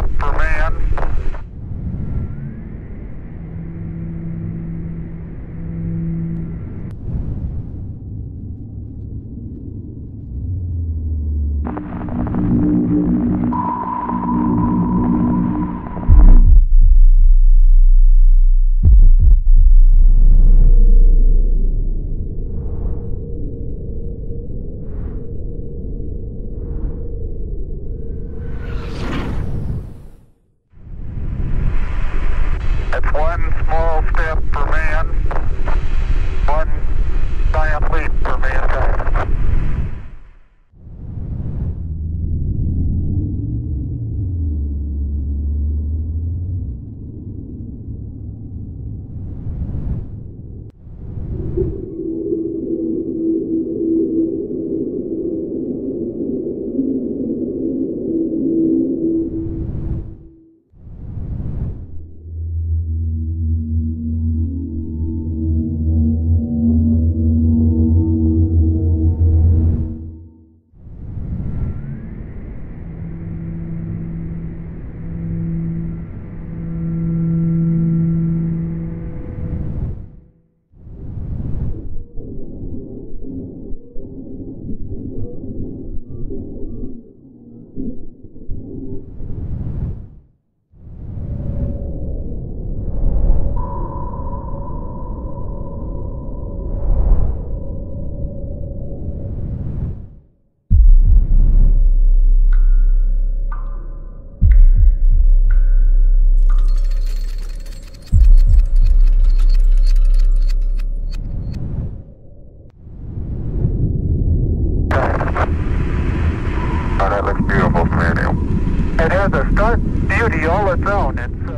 tip per man. does beauty all its own. It's